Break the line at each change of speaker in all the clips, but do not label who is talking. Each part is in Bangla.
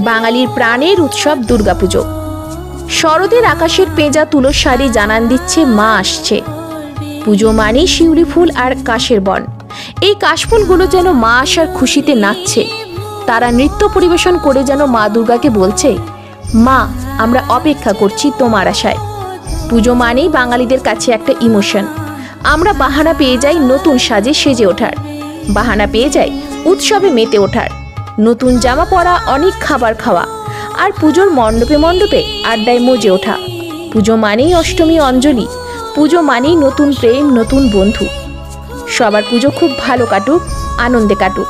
বাঙালির প্রাণের উৎসব দুর্গাপুজো। শরতের আকাশের পেঁজা তুলোর শাড়ি জানান দিচ্ছে, মা আসছে। পুজো মানেই শিউলি ফুল আর কাশের বন। এই কাশফুলগুলো যেন মা আসার খুশিতে নাচছে। তারা নৃত্য পরিবেশন করে যেন মা দুর্গাকে বলছে, মা, আমরা অপেক্ষা করছি তোমার আশায়। পুজো মানেই বাঙালিদের কাছে একটা ইমোশন। আমরা বাহানা পেয়ে যাই নতুন সাজে সেজে ওঠার। বাহানা পেয়ে যাই উৎসবে মেতে ওঠার। নতুন জামা পরা, অনেক খাবার খাওয়া। আর পুজোর মণ্ডপে মণ্ডপে আড্ডায় মজে ওঠা। পুজো মানেই অষ্টমী অঞ্জলি। পুজো মানেই নতুন প্রেম, নতুন বন্ধু। সবার পুজো খুব ভালো কাটুক, আনন্দে কাটুক।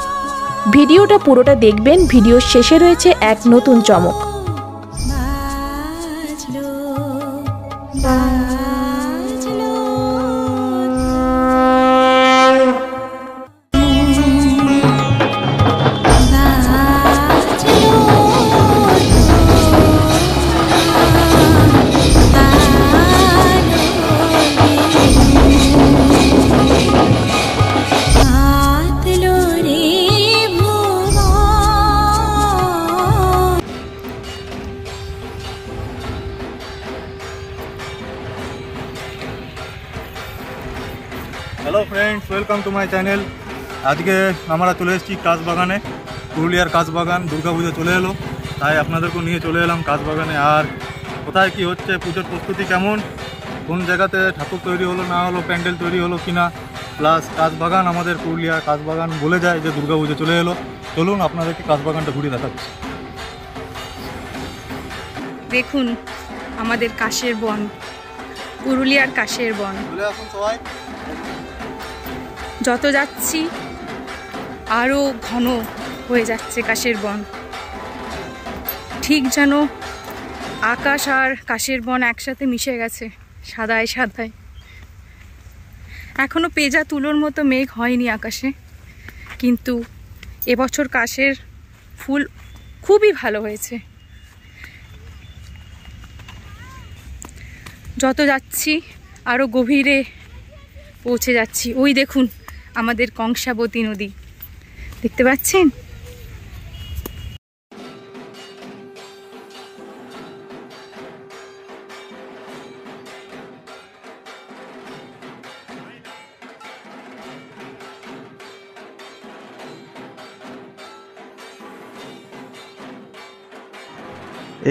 ভিডিওটা পুরোটা দেখবেন ভিডিওর শেষে রয়েছে এক নতুন চমক।
Welcome to my channel. আজকে আমরা চলে এসেছি কাজবাগানে পুরুলিয়ার কাজবাগান দুর্গাপুজো চলে এলো। তাই আপনাদেরকেও নিয়ে চলে এলাম কাজবাগানে আর কোথায় কি হচ্ছে পুজোর প্রস্তুতি কেমন কোন জায়গাতে ঠাকুর তৈরি হলো না হলো প্যান্ডেল তৈরি হলো কি না প্লাস কাজবাগান আমাদের পুরুলিয়ার কাজবাগান বলে যায় যে দুর্গাপুজো চলে এলো। চলুন আপনাদেরকে কাজবাগানটা ঘুরে দেখাচ্ছি।
দেখুন আমাদের কাশের বন পুরুলিয়ার কাশের বন।
চলে আসুন সবাই।
যত যাচ্ছি আরও ঘন হয়ে যাচ্ছে কাশের বন। ঠিক যেন আকাশ আর কাশের বন একসাথে মিশে গেছে, সাদায় সাদায়। এখনও পেজা তুলোর মতো মেঘ হয়নি আকাশে, কিন্তু এবছর কাশের ফুল খুবই ভালো হয়েছে। যত যাচ্ছি আরও গভীরে পৌঁছে যাচ্ছি। ওই দেখুন আমাদের কংসাবতী নদী। দেখতে পাচ্ছেন?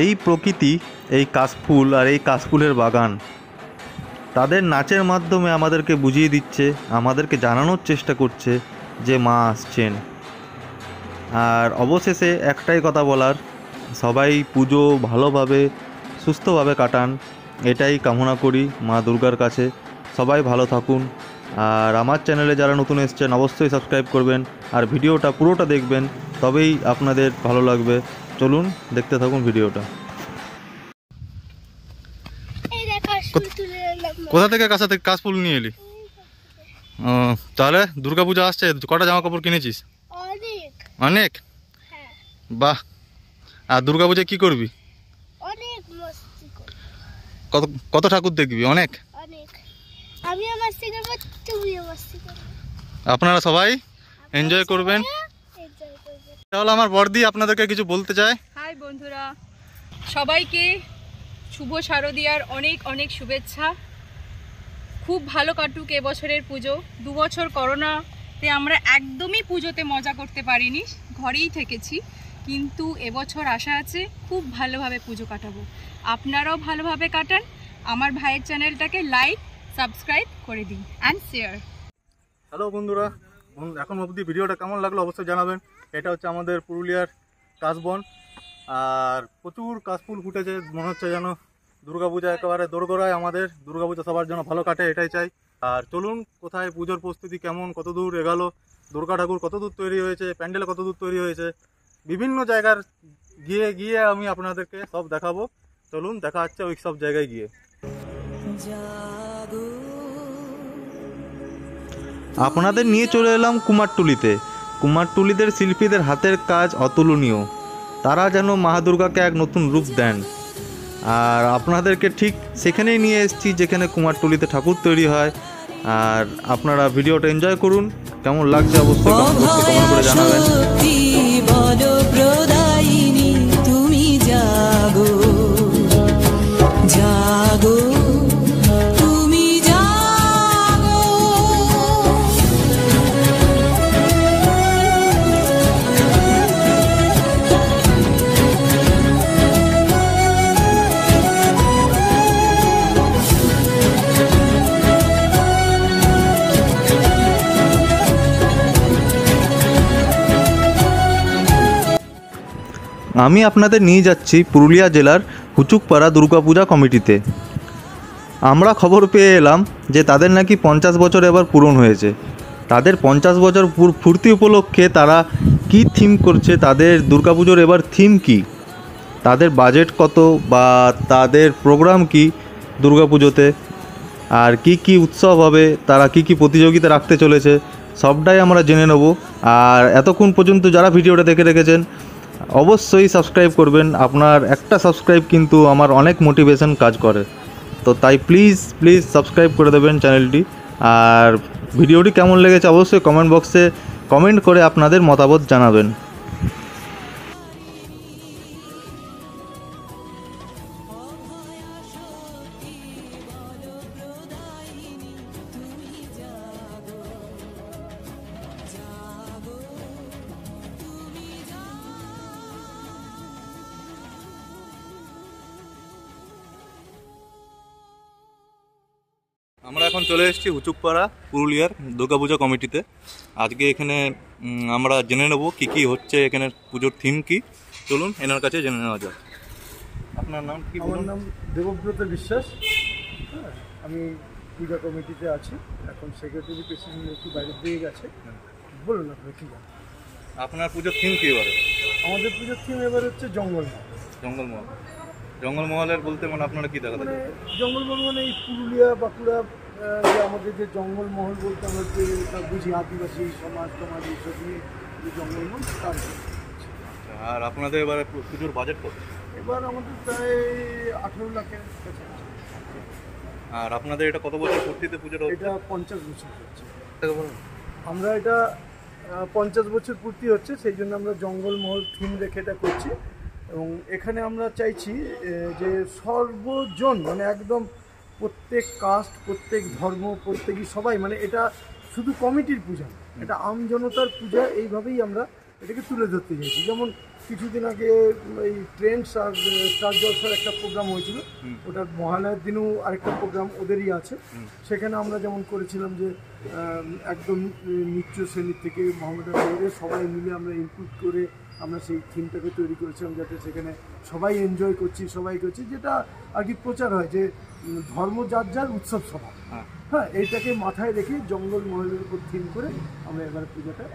এই প্রকৃতি এই কাশফুল আর এই কাশফুলের বাগান। তাদের নাচের মাধ্যমে আমাদেরকে বুঝিয়ে দিচ্ছে, আমাদেরকে জানানোর চেষ্টা করছে যে মা আসছেন। আর অবশেষে একটাই কথা বলার, সবাই পুজো ভালোভাবে, সুস্থভাবে কাটান, এটাই কামনা করি মা দুর্গার কাছে। সবাই ভালো থাকুন। আর আমার চ্যানেলে যারা নতুন এসছেন, অবশ্যই সাবস্ক্রাইব করবেন। আর ভিডিওটা পুরোটা দেখবেন, তবেই আপনাদের ভালো লাগবে। চলুন, দেখতে থাকুন ভিডিওটা
এই দেখো শুল তুলে এলাম
কোথা থেকে কাছা থেকে কাশফুল নিয়ে এলি? ও তাহলে দুর্গাপূজা আসছে কটা জামা কাপড় কিনেছিস?
অনেক।
অনেক?
হ্যাঁ।
বাহ। আর দুর্গাপূজায় কি করবি? কত কত ঠাকুর দেখবি? অনেক? আপনারা সবাই এনজয় করবেন। তাহলে আমার বর্দি আপনাদেরকে কিছু বলতে চায়।
হাই বন্ধুরা সবাইকে শুভ শারদিয়ার অনেক অনেক শুভেচ্ছা। খুব ভালো কাটুক এবছরের পুজো। দু বছর করোনাতে আমরা একদমই পুজোতে মজা করতে পারিনি, ঘরেই থেকেছি। কিন্তু এবছর আশা আছে খুব ভালোভাবে পুজো কাটাবো। আপনারাও ভালোভাবে কাটান। আমার ভাইয়ের চ্যানেলটাকে লাইক সাবস্ক্রাইব করে দিন অ্যান্ড শেয়ার
হ্যালো বন্ধুরা এখন অবধি ভিডিওটা কেমন লাগল অবশ্যই জানাবেন। এটা হচ্ছে আমাদের পুরুলিয়ার কাশবন। আর প্রচুর কাশফুল ফুটেছে, মনে হচ্ছে যেন দুর্গাপূজা একেবারে দোরগোড়ায় আমাদের। দুর্গাপূজা সবার জন্য ভালো কাটে এটাই চাই। আর চলুন কোথায় পুজোর প্রস্তুতি কেমন কত দূর এগালো? দুর্গা ঠাকুর কত দূর তৈরি হয়েছে প্যান্ডেল কত দূর তৈরি হয়েছে? বিভিন্ন জায়গার গিয়ে গিয়ে আমি আপনাদেরকে সব দেখাবো। চলুন দেখা হচ্ছে ওই সব জায়গায় গিয়ে।
আপনাদের নিয়ে চলে এলাম কুমারটুলিতে। কুমারটুলিদের শিল্পীদের হাতের কাজ অতুলনীয়। তারা যেন মা দুর্গাকে এক নতুন রূপ দেন। আর আপনাদেরকে ঠিক সেখানেই নিয়ে এসেছি, যেখানে কুমারটুলিতে ঠাকুর তৈরি হয়। আর আপনারা ভিডিওটা এনজয় করুন। কেমন লাগছে অবশ্যই কমেন্ট করে জানাবেন। আমি আপনাদের নিয়ে যাচ্ছি পুরুলিয়া জেলার হুচুকপাড়া দুর্গাপূজা কমিটিতে। আমরা খবর পেয়ে এলাম যে তাদের নাকি পঞ্চাশ বছর এবার পূরণ হয়েছে। তাদের পঞ্চাশ বছর ফুর্তি উপলক্ষে তারা কি থিম করছে, তাদের দুর্গাপুজোর এবার থিম কি? তাদের বাজেট কত বা তাদের প্রোগ্রাম কি দুর্গাপুজোতে? আর কি কি উৎসব হবে, তারা কি কি প্রতিযোগিতা রাখতে চলেছে, সবটাই আমরা জেনে নেব। আর এতক্ষণ পর্যন্ত যারা ভিডিওটা দেখে রেখেছেন অবশ্যই সাবস্ক্রাইব করবেন। আপনার একটা সাবস্ক্রাইব কিন্তু আমার অনেক মোটিভেশন কাজ করে। তো তাই প্লিজ প্লিজ সাবস্ক্রাইব করে দেবেন চ্যানেলটি আর ভিডিওটি কেমন লেগেছে অবশ্যই কমেন্ট বক্সে কমেন্ট করে আপনাদের মতামত জানাবেন। আমরা এখন চলে এসেছি হুচুকপাড়া পুরুলিয়ার দুর্গাপূজা কমিটিতে। আজকে এখানে আমরা জেনে নেব কি কি হচ্ছে এখানে পুজোর থিম কি। চলুন এনার কাছে জেনে নেওয়া যাক। আপনার নাম কি
আমার নাম দেবব্রত বিশ্বাস। হ্যাঁ আমি পূজা কমিটিতে আছি। এখন সেক্রেটারি প্রেসিডেন্ট একটু বাইরে দিয়ে গেছে। বলুন আপনার কী জানেন?
আপনার পুজোর থিম কি এবারে?
আমাদের পুজোর থিম এবার হচ্ছে জঙ্গল
জঙ্গলমহল জঙ্গলমহলের বলতে মানে আপনারা কি দেখাতে
মানে? জঙ্গলমহল মানে এই পুরুলিয়া বাঁকুড়া যে আমাদের যে জঙ্গলমহল বলতে আমরা যে বুঝি আদিবাসী সমাজ সমাজ এইসব নিয়ে যে জঙ্গলমহল তার
আচ্ছা, আর আপনাদের এবারে পুজোর বাজেট কত
এবার আমাদের প্রায় আঠেরো লাখের
আর আপনাদের এটা কত বছর পূর্তিতে পুজোর হচ্ছে?
এটা পঞ্চাশ বছর হচ্ছে। আমরা এটা পঞ্চাশ বছর পূর্তি হচ্ছে সেই জন্য আমরা জঙ্গলমহল থিম রেখে এটা করছি। এবং এখানে আমরা চাইছি যে সর্বজন মানে একদম প্রত্যেক কাস্ট, প্রত্যেক ধর্ম, প্রত্যেকই সবাই মানে এটা শুধু কমিটির পূজা এটা আমজনতার পূজা, এইভাবেই আমরা এটাকে তুলে ধরতে চাইছি। যেমন কিছুদিন আগে এই ট্রেন স্টার স্টার জলসার একটা প্রোগ্রাম হয়েছিল। ওটার মহালয়ার দিনেও আরেকটা প্রোগ্রাম ওদেরই আছে। সেখানে আমরা যেমন করেছিলাম যে একদম নিচ্চ শ্রেণির থেকে মোহাম্মদান সবাই মিলে আমরা ইনপুট করে আমরা সেই থিমটাকে তৈরি করেছিলাম যাতে সেখানে সবাই এনজয় করছি সবাই করছি যেটা আর কি প্রচার হয় যে ধর্ম যার যার উৎসব সভা
হ্যাঁ।
হ্যাঁ এইটাকে মাথায় রেখে জঙ্গল মহলের উপর থিম করে আমরা এবার পূজাটা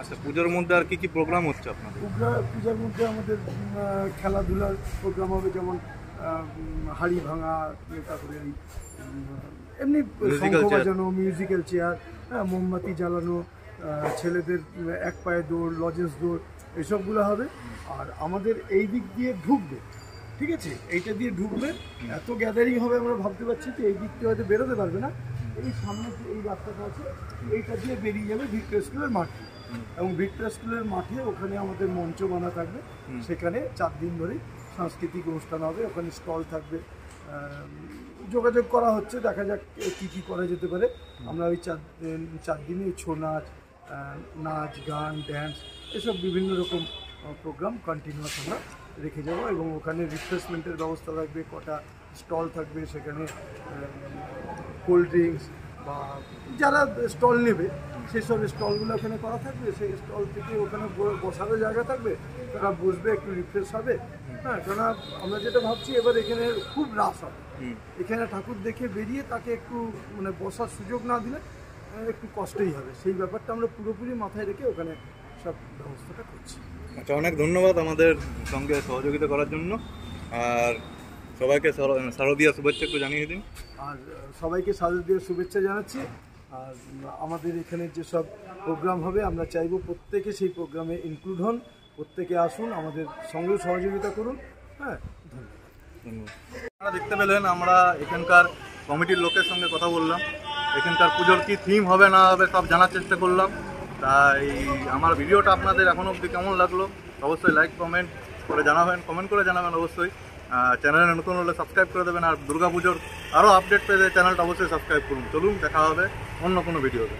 আচ্ছা পুজোর মধ্যে আর কি কি প্রোগ্রাম হচ্ছে আপনাদের?
পূজা পূজার মধ্যে আমাদের খেলাধুলার প্রোগ্রাম হবে যেমন হাড়ি ভাঙা তারপরে এমনি. বাজানো মিউজিক্যাল চেয়ার হ্যাঁ মোমবাতি জ্বালানো ছেলেদের এক পায়ে দৌড় লজেন্স দৌড় এসবগুলো হবে। আর আমাদের এই দিক দিয়ে ঢুকবে ঠিক আছে? এইটা দিয়ে ঢুকবে। এত গ্যাদারিং হবে আমরা ভাবতে পারছি যে এই দিক দিয়ে হয়তো বেরোতে পারবে না। এই সামনে যে এই রাস্তাটা আছে এইটা দিয়ে বেরিয়ে যাবে ভিক্টোরিয়া স্কুলের মাঠ। এবং ভিক্টোরিয়া স্কুলের মাঠে ওখানে আমাদের মঞ্চ বানা থাকবে। সেখানে চার দিন ধরে সাংস্কৃতিক অনুষ্ঠান হবে ওখানে স্টল থাকবে। যোগাযোগ করা হচ্ছে দেখা যাক কী কী করা যেতে পারে। আমরা ওই চার দিন চার দিনে ছৌ নাচ নাচ গান ড্যান্স এসব বিভিন্ন রকম প্রোগ্রাম কন্টিনিউয়াস আমরা রেখে যাব এবং ওখানে রিফ্রেশমেন্টের ব্যবস্থা থাকবে কটা স্টল থাকবে সেখানে কোল্ড ড্রিঙ্কস বা যারা স্টল নেবে সেসব স্টলগুলো ওখানে করা থাকবে সেই স্টল থেকে ওখানে বসারও জায়গা থাকবে তারা বসবে একটু রিফ্রেশ হবে। হ্যাঁ কেননা আমরা যেটা ভাবছি এবার এখানে খুব রাস হবে। এখানে ঠাকুর দেখে বেরিয়ে তাকে একটু মানে বসার সুযোগ না দিলে একটু কষ্টই হবে। সেই ব্যাপারটা আমরা পুরোপুরি মাথায় রেখে ওখানে সব ব্যবস্থাটা করছি।
আচ্ছা অনেক ধন্যবাদ আমাদের সঙ্গে সহযোগিতা করার জন্য। আর সবাইকে শার- শারদীয়া শুভেচ্ছা একটু জানিয়ে দিন।
আর সবাইকে শারদীয় শুভেচ্ছা জানাচ্ছি। আর আমাদের এখানে যেসব প্রোগ্রাম হবে, আমরা চাইব প্রত্যেকে সেই প্রোগ্রামে ইনক্লুড হন। প্রত্যেকে আসুন, আমাদের সঙ্গেও সহযোগিতা করুন। হ্যাঁ
আপনারা দেখতে পেলেন, আমরা এখানকার কমিটির লোকের সঙ্গে কথা বললাম। এখানকার পুজোর কি থিম হবে, না হবে, সব জানার চেষ্টা করলাম। তাই আমার ভিডিওটা আপনাদের এখন অবধি কেমন লাগল, অবশ্যই লাইক কমেন্ট করে জানাবেন কমেন্ট করে জানাবেন অবশ্যই। চ্যানেলে নতুন হলে সাবস্ক্রাইব করে দেবেন আর দুর্গাপুজোর আরও আপডেট পেতে চ্যানেলটা অবশ্যই সাবস্ক্রাইব করুন। চলুন, দেখা হবে অন্য কোনো ভিডিওতে